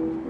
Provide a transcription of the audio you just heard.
Mm-hmm.